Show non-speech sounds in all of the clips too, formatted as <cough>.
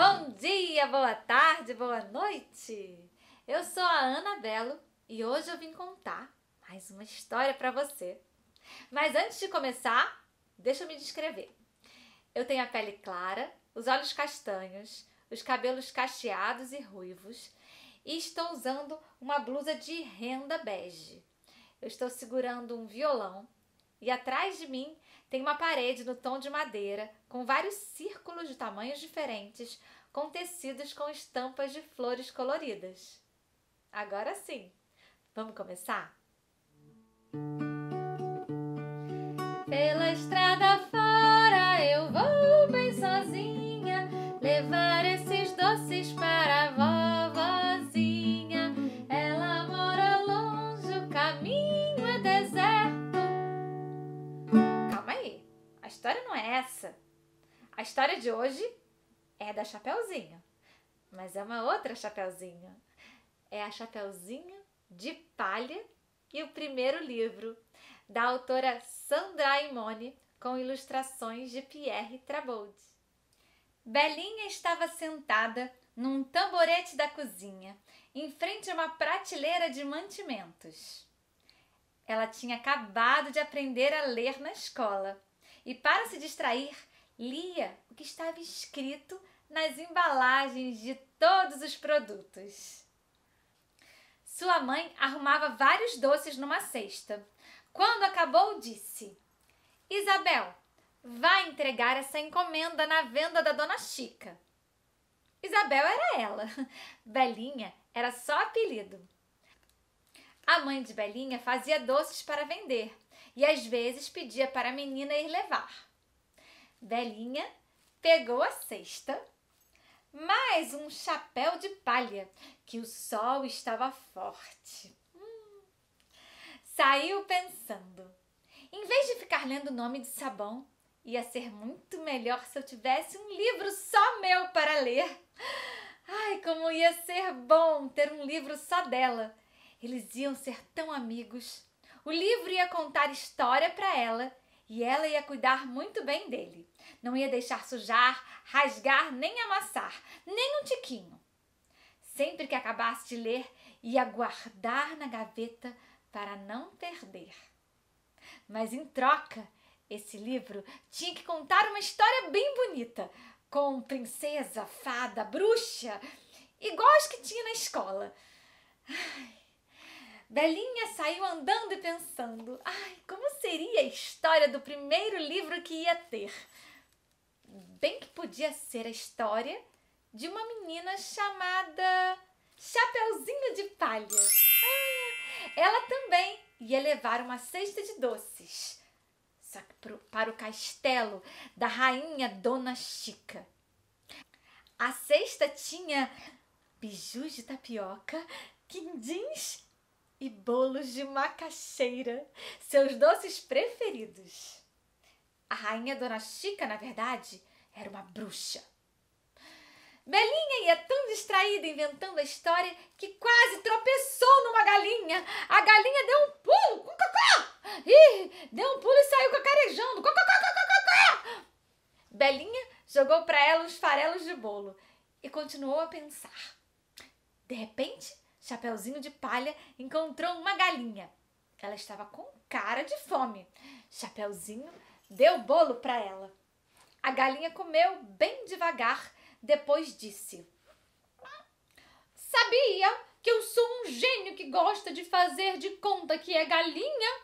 Bom dia, boa tarde, boa noite! Eu sou a Ana Belo e hoje eu vim contar mais uma história para você. Mas antes de começar, deixa eu me descrever. Eu tenho a pele clara, os olhos castanhos, os cabelos cacheados e ruivos e estou usando uma blusa de renda bege. Eu estou segurando um violão e atrás de mim tem uma parede no tom de madeira com vários círculos de tamanhos diferentes, com tecidos com estampas de flores coloridas. Agora sim, vamos começar? Pela estrada fora eu vou bem sozinha levar esses doces para a. história não é essa. A história de hoje é da Chapeuzinho, mas é uma outra Chapeuzinho. É a Chapeuzinho de Palha e o primeiro livro da autora Sandra Imone com ilustrações de Pierre Trabold. Belinha estava sentada num tamborete da cozinha, em frente a uma prateleira de mantimentos. Ela tinha acabado de aprender a ler na escola e, para se distrair, lia o que estava escrito nas embalagens de todos os produtos. Sua mãe arrumava vários doces numa cesta. Quando acabou, disse: Isabel, vá entregar essa encomenda na venda da dona Chica. Isabel era ela. <laughs> Belinha era só apelido. A mãe de Belinha fazia doces para vender e às vezes pedia para a menina ir levar. Belinha pegou a cesta, mais um chapéu de palha, que o sol estava forte. Hum. Saiu pensando: em vez de ficar lendo o nome de sabão, ia ser muito melhor se eu tivesse um livro só meu para ler. Ai, como ia ser bom ter um livro só dela. Eles iam ser tão amigos. O livro ia contar história para ela e ela ia cuidar muito bem dele. Não ia deixar sujar, rasgar, nem amassar, nem um tiquinho. Sempre que acabasse de ler, ia guardar na gaveta para não perder. Mas em troca, esse livro tinha que contar uma história bem bonita, com princesa, fada, bruxa, igual as que tinha na escola. Ai, Belinha saiu andando e pensando: ai, como seria a história do primeiro livro que ia ter? Bem que podia ser a história de uma menina chamada Chapeuzinho de Palha. Ah, ela também ia levar uma cesta de doces, só que para o castelo da rainha Dona Chica. A cesta tinha bijus de tapioca, quindins e bolos de macaxeira, seus doces preferidos. A rainha Dona Chica, na verdade, era uma bruxa. Belinha ia tão distraída inventando a história que quase tropeçou numa galinha. A galinha deu um pulo, cucacá! Ih, deu um pulo e saiu cacarejando. Cucacá, Belinha jogou para ela uns farelos de bolo e continuou a pensar. De repente, Chapeuzinho de Palha encontrou uma galinha. Ela estava com cara de fome. Chapeuzinho deu bolo para ela. A galinha comeu bem devagar, depois disse: Sabia que eu sou um gênio que gosta de fazer de conta que é galinha?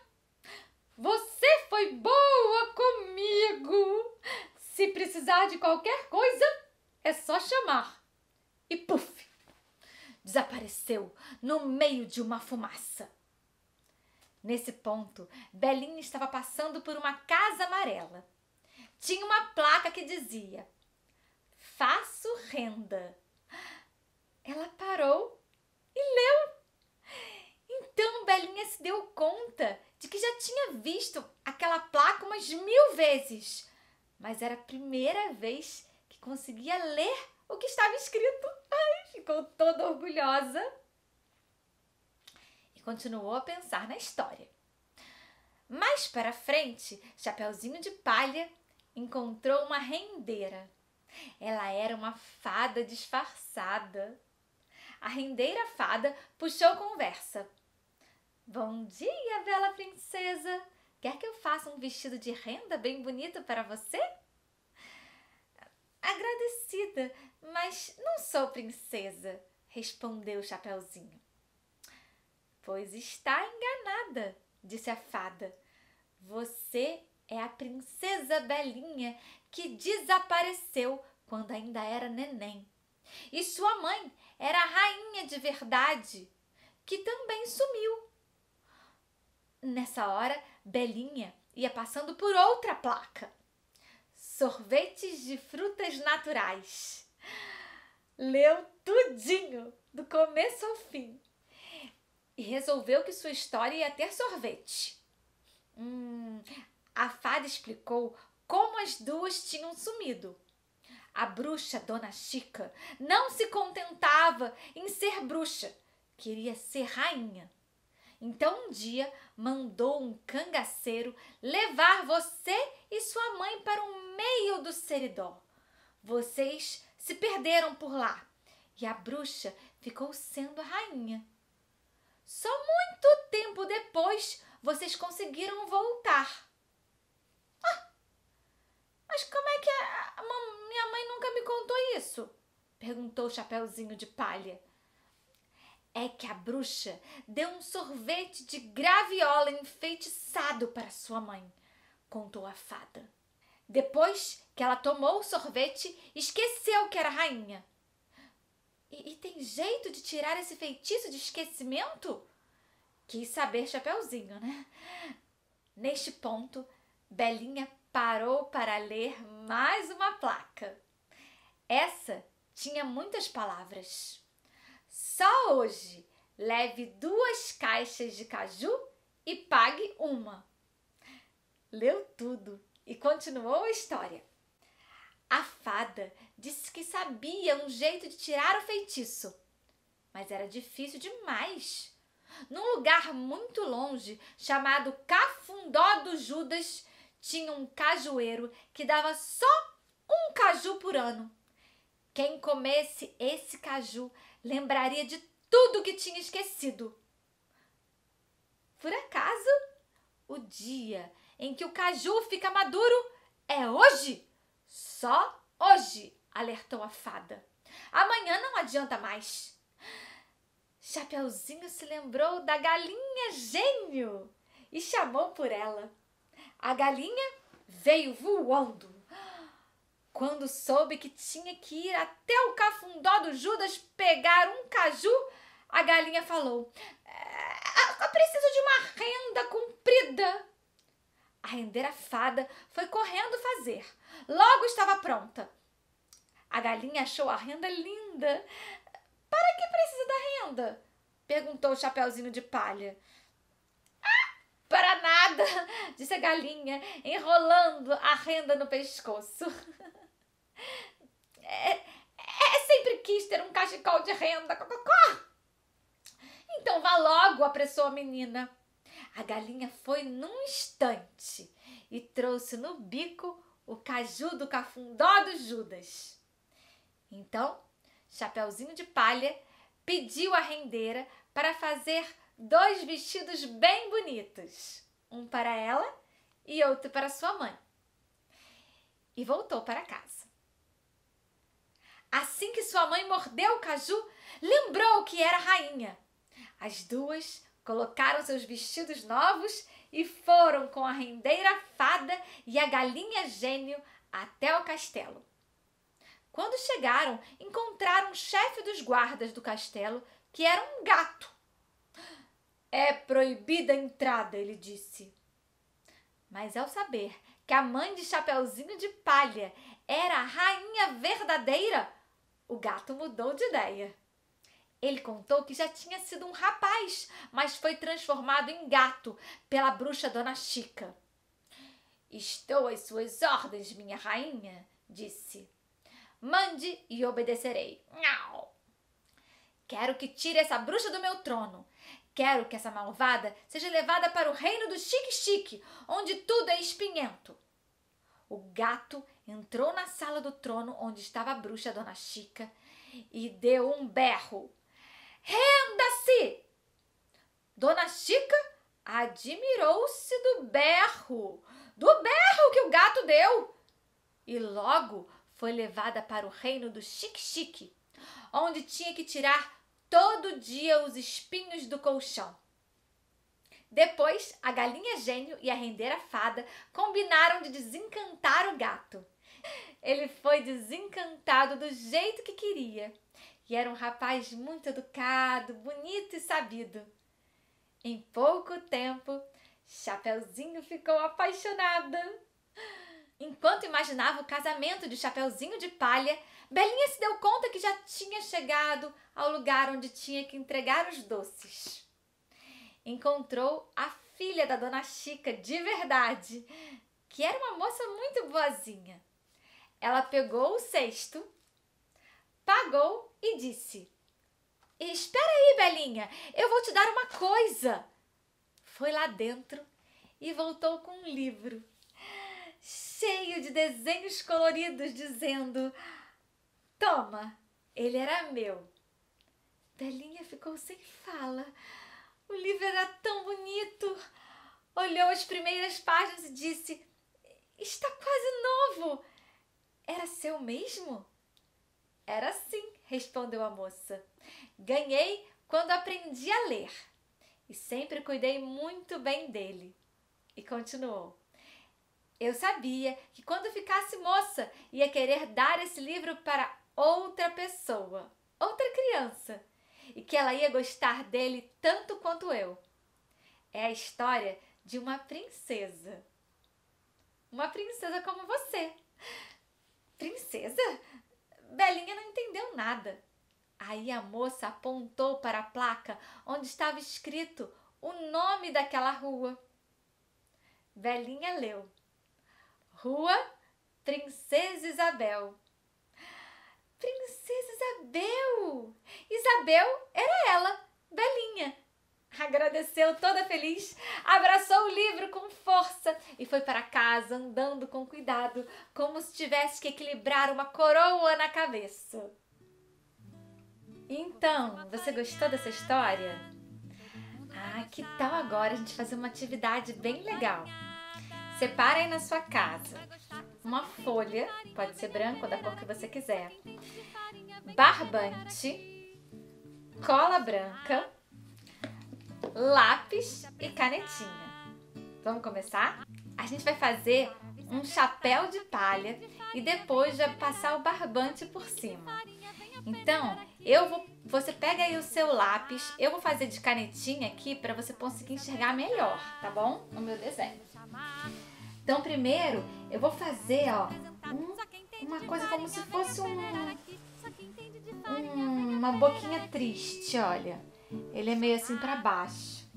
Você foi boa comigo. Se precisar de qualquer coisa, é só chamar. E puf! Desapareceu no meio de uma fumaça. Nesse ponto, Belinha estava passando por uma casa amarela. Tinha uma placa que dizia: Faço renda. Ela parou e leu. Então Belinha se deu conta de que já tinha visto aquela placa umas mil vezes, mas era a primeira vez que conseguia ler o que estava escrito. Ai, ficou toda orgulhosa e continuou a pensar na história. Mais para frente, Chapeuzinho de Palha encontrou uma rendeira. Ela era uma fada disfarçada. A rendeira fada puxou conversa. Bom dia, bela princesa. Quer que eu faça um vestido de renda bem bonito para você? Agradecida, mas não sou princesa, respondeu o Chapeuzinho. Pois está enganada, disse a fada. Você é a princesa Belinha que desapareceu quando ainda era neném. E sua mãe era a rainha de verdade, que também sumiu. Nessa hora, Belinha ia passando por outra placa. Sorvetes de frutas naturais. Leu tudinho, do começo ao fim. E resolveu que sua história ia ter sorvete. Hum, a fada explicou como as duas tinham sumido. A bruxa Dona Chica não se contentava em ser bruxa, queria ser rainha. Então um dia mandou um cangaceiro levar você e sua mãe para o meio do seridó. Vocês se perderam por lá e a bruxa ficou sendo a rainha. Só muito tempo depois vocês conseguiram voltar. Ah, mas como é que a, a minha mãe nunca me contou isso? perguntou o Chapeuzinho de Palha é que a bruxa deu um sorvete de graviola enfeitiçado para sua mãe, contou a fada. Depois que ela tomou o sorvete, esqueceu que era rainha. E, e tem jeito de tirar esse feitiço de esquecimento? Quis saber Chapeuzinho, né? Neste ponto, Belinha parou para ler mais uma placa. Essa tinha muitas palavras. Só hoje leve duas caixas de caju e pague uma. Leu tudo e continuou a história. A fada disse que sabia um jeito de tirar o feitiço, mas era difícil demais. Num lugar muito longe, chamado Cafundó do Judas, tinha um cajueiro que dava só um caju por ano. Quem comesse esse caju lembraria de tudo que tinha esquecido. Por acaso, o dia em que o caju fica maduro é hoje? Só hoje, alertou a fada. Amanhã não adianta mais. Chapeuzinho se lembrou da galinha gênio e chamou por ela. A galinha veio voando quando soube que tinha que ir até o cafundó do Judas pegar um caju, a galinha falou: é, Eu preciso de uma renda comprida. A rendeira fada foi correndo fazer. Logo estava pronta. A galinha achou a renda linda. Para que precisa da renda? perguntou o Chapeuzinho de Palha. Ah, para nada, <laughs> disse a galinha, enrolando a renda no pescoço. É, é, sempre quis ter um cachecol de renda. Então vá logo, apressou a menina. A galinha foi num instante e trouxe no bico o caju do cafundó do Judas. Então, Chapeuzinho de Palha pediu a rendeira para fazer dois vestidos bem bonitos, um para ela e outro para sua mãe. E voltou para casa. Assim que sua mãe mordeu o caju, lembrou que era rainha. As duas colocaram seus vestidos novos e foram com a rendeira fada e a galinha gênio até o castelo. Quando chegaram, encontraram o chefe dos guardas do castelo, que era um gato. É proibida a entrada, ele disse. Mas ao saber que a mãe de Chapeuzinho de Palha era a rainha verdadeira, o gato mudou de ideia. Ele contou que já tinha sido um rapaz, mas foi transformado em gato pela bruxa Dona Chica. Estou às suas ordens, minha rainha, disse. Mande e obedecerei. Nhau. Quero que tire essa bruxa do meu trono. Quero que essa malvada seja levada para o reino do chique-chique, onde tudo é espinhento. o gato entrou na sala do trono onde estava a bruxa Dona Chica e deu um berro. Renda-se! Dona Chica admirou-se do berro, do berro que o gato deu, e logo foi levada para o reino do Chique-Chique, onde tinha que tirar todo dia os espinhos do colchão. Depois, a galinha gênio e a rendeira fada combinaram de desencantar o gato. Ele foi desencantado do jeito que queria. E era um rapaz muito educado, bonito e sabido. Em pouco tempo, Chapeuzinho ficou apaixonada. Enquanto imaginava o casamento de Chapeuzinho de Palha, Belinha se deu conta que já tinha chegado ao lugar onde tinha que entregar os doces. Encontrou a filha da dona Chica de verdade, que era uma moça muito boazinha. Ela pegou o cesto, pagou e disse: Espera aí, Belinha, eu vou te dar uma coisa. Foi lá dentro e voltou com um livro cheio de desenhos coloridos, dizendo: Toma, ele era meu. Belinha ficou sem fala. O livro era tão bonito. Olhou as primeiras páginas e disse: Está quase novo. Era seu mesmo? Era sim, respondeu a moça. Ganhei quando aprendi a ler e sempre cuidei muito bem dele. E continuou: Eu sabia que quando ficasse moça ia querer dar esse livro para outra pessoa, outra criança, e que ela ia gostar dele tanto quanto eu. É a história de uma princesa. Uma princesa como você. Princesa? Belinha não entendeu nada. Aí a moça apontou para a placa onde estava escrito o nome daquela rua. Belinha leu: Rua Princesa Isabel. Princesa Isabel! Isabel era ela, Belinha. Agradeceu toda feliz, abraçou o livro com força e foi para casa andando com cuidado, como se tivesse que equilibrar uma coroa na cabeça. Então, você gostou dessa história? Ah, que tal agora a gente fazer uma atividade bem legal? Separa aí na sua casa uma folha, pode ser branca ou da cor que você quiser, barbante, cola branca, lápis e canetinha. Vamos começar? A gente vai fazer um chapéu de palha e depois vai passar o barbante por cima. Então, eu vou, você pega aí o seu lápis, eu vou fazer de canetinha aqui para você conseguir enxergar melhor, tá bom? No meu desenho. Então, primeiro, eu vou fazer, ó, um, uma coisa como se fosse um, um, uma boquinha triste, olha. Ele é meio assim para baixo.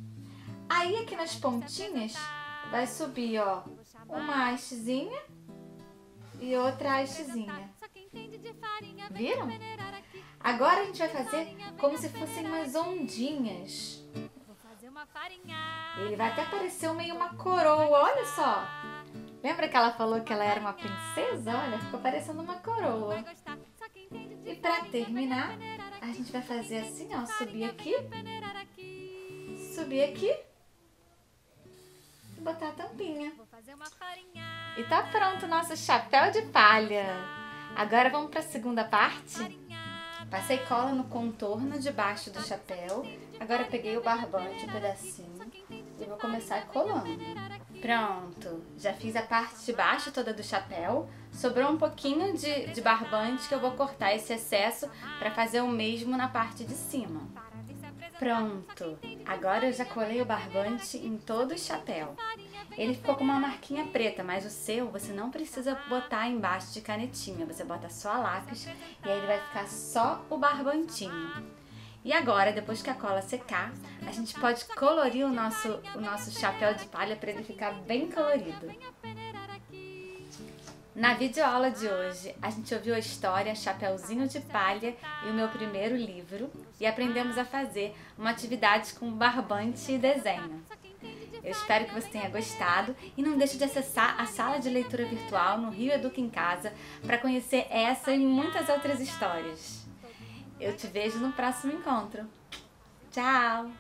Aí aqui nas pontinhas vai subir, ó, uma hastezinha e outra hastezinha. Viram? Agora a gente vai fazer como se fossem umas ondinhas. Ele vai até parecer meio uma coroa, olha só. Lembra que ela falou que ela era uma princesa? Olha, ficou parecendo uma coroa. E para terminar, a gente vai fazer assim, ó, subir aqui, subir aqui e botar a tampinha. E tá pronto o nosso chapéu de palha. Agora vamos para a segunda parte. Passei cola no contorno debaixo do chapéu. Agora peguei o barbante, um pedacinho, e vou começar colando. Pronto, já fiz a parte de baixo toda do chapéu. Sobrou um pouquinho de, de barbante que eu vou cortar esse excesso para fazer o mesmo na parte de cima. Pronto, agora eu já colei o barbante em todo o chapéu. Ele ficou com uma marquinha preta, mas o seu você não precisa botar embaixo de canetinha. Você bota só a lápis e aí ele vai ficar só o barbantinho. E agora, depois que a cola secar, a gente pode colorir o nosso, o nosso chapéu de palha para ele ficar bem colorido. Na videoaula de hoje, a gente ouviu a história Chapeuzinho de Palha e o meu primeiro livro e aprendemos a fazer uma atividade com barbante e desenho. Eu espero que você tenha gostado e não deixe de acessar a sala de leitura virtual no Rio Educa em Casa para conhecer essa e muitas outras histórias. Eu te vejo no próximo encontro. Tchau!